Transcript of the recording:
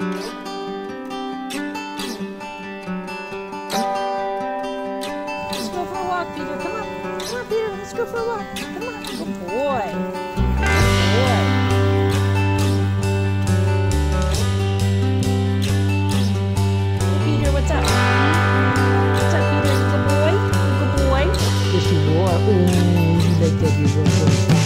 Let's go for a walk, Peter. Come on. Come on, Peter. Let's go for a walk. Come on. Good boy. Good boy. Peter, what's up? What's up, Peter? Good boy? Good boy? Yes, you are. Oh, you like that. You're